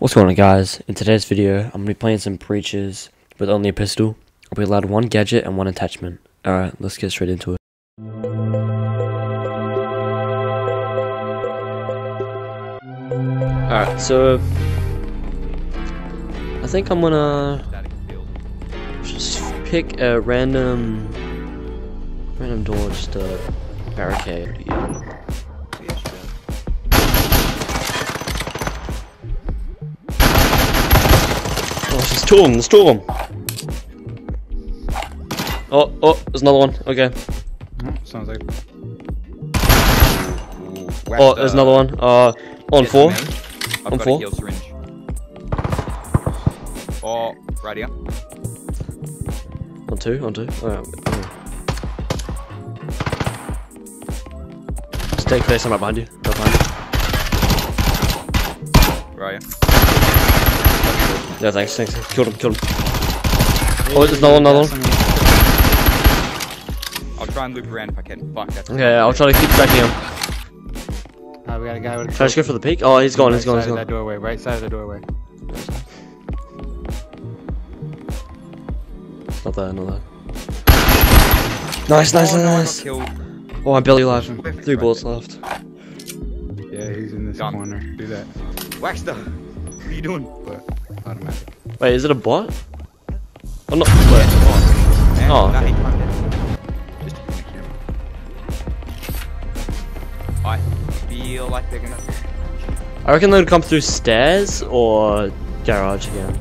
What's going on guys? In today's video, I'm going to be playing some Breachers with only a pistol. I'll be allowed one gadget and one attachment. Alright, let's get straight into it. Alright, so... I think I'm gonna... Just pick a random... Random door, just a barricade. Oh, she's two of them, there's two of them. Oh, oh, there's another one. Okay. Mm, Sounds like Oh, there's another one. Uh, on four. I've On got four. a heal syringe. Oh, right here. On two, on two. Alright. Stay clear, I'm right behind you. Right behind you. Right here. Yeah, thanks, thanks. Killed him, killed him. Oh, there's another one, another one. I'll try and loop around if I can. Fuck, that's Okay, I'll try to keep tracking him. Uh, we got a guy with a Try to go for the peak. Oh, he's gone, he's gone, right he's side of that doorway, right side of the doorway. Not there, not there. Nice, nice, oh, no, nice. killed. Oh, I'm barely alive. Three right bullets left. Yeah, he's in this Done. corner. Do that. Waxter, what are you doing? But automatic. Wait, is it a bot? Oh, no. Yeah, Wait. oh, man, Oh, okay. can't a connection. I feel like they're gonna. I reckon they'd come through stairs or garage again.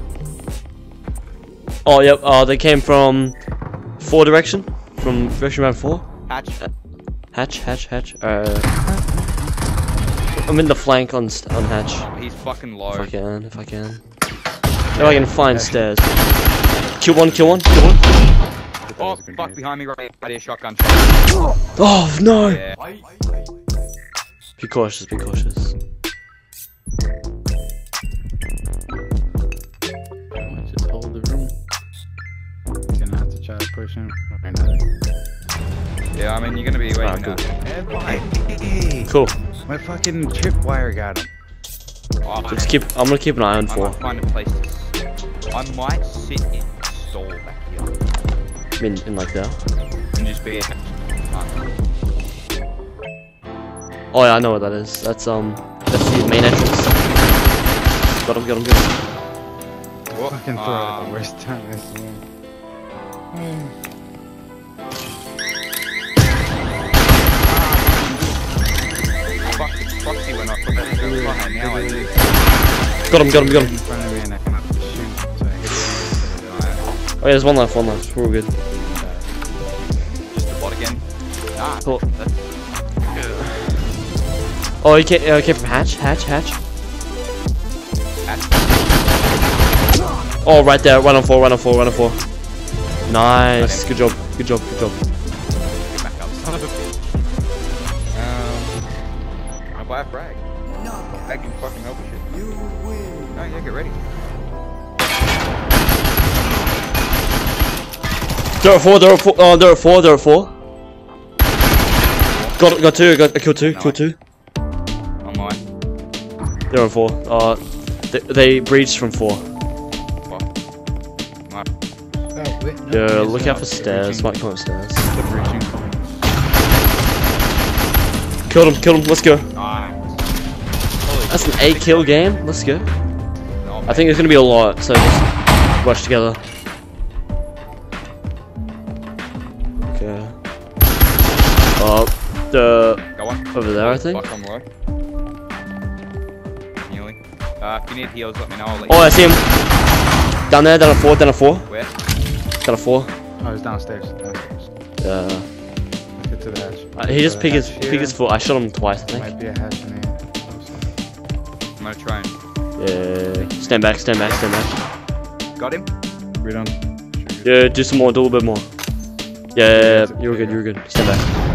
Oh, yep. Oh, they came from four direction. From direction around four. Hatch. Hatch, hatch, hatch. Uh, I'm in the flank on on hatch. Oh, he's fucking low. If I can, if I can. If I can find stairs. Kill one, kill one, kill one. Oh, fuck behind me right right here, shotgun. Oh no! Yeah. Be cautious, be cautious. Just hold the room. He's gonna have to try to push him. Right now. Yeah, I mean, you're gonna be waiting ah, Alright, out. Hey, Cool. my fucking tripwire got him. Oh, So just keep. I'm gonna keep an eye on I four. I might sit in stall back here I mean, in like there. and just be. Oh yeah, I know what that is. That's um, that's the main entrance. Got him, got him, got him. Oh, Fucking throw it the um, worst time. I swear. fuck, Foxy went off. But that's so fine. Now I do. Got him, got him, got him. Oh yeah, there's one left, one left. We're all good. Just a bot again. Ah, Cool. Oh, he came, uh, came from hatch, hatch, hatch. that's Oh, right there, right on four, right on four, right on four. Nice, good job, good job, good job. get back up. Son of a bitch. Um, I'll buy a frag. That can fucking help with shit. You win. Oh yeah, get ready. There are four, there are four, uh, there are four, there are four. Got, got two, got, I killed two, killed two. On mine. There are four. Uh, they, they breached from four. Fuck. Oh, wait, no, Yeah, he's, look out for stairs, might come upstairs. The breaching. Killed him, killed him, let's go. Nice. That's an eight kill game, let's go. No, I think there's gonna be a lot, so just rush together. The Go on. over there, I think. Fuck, I'm low. Nearly. Uh, if you need heals, let me know. I'll let Oh, I see him. Down there, down a four, down a four, Where? down a four. Oh, he's downstairs. downstairs. Yeah. Let's get to the hatch. Uh, he just To the picked his hatch picked here. his foot. I shot him twice, I think. Might be a hatch in there. I'm gonna try and. Yeah. Stand back, stand back, stand back. Got him? We don't. Yeah, do some more, do a little bit more. Yeah, yeah, yeah, you were good, you were good. Stand back.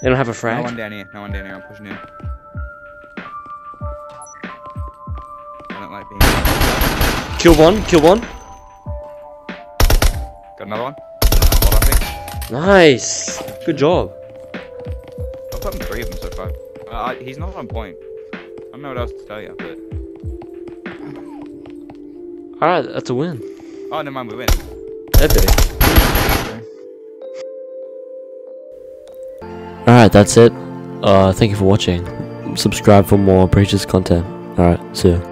They don't have a friend. No one down here. No one down here. I'm pushing in. I don't like being. Kill one, kill one. Got another one. Bot, I think. Nice. Good job. I've gotten three of them so far. Uh, he's not on point. I don't know what else to tell you, but Alright, that's a win. oh, never mind, we win. Epic. Alright, that's it. Uh, thank you for watching. Subscribe for more Breachers content. Alright, see ya.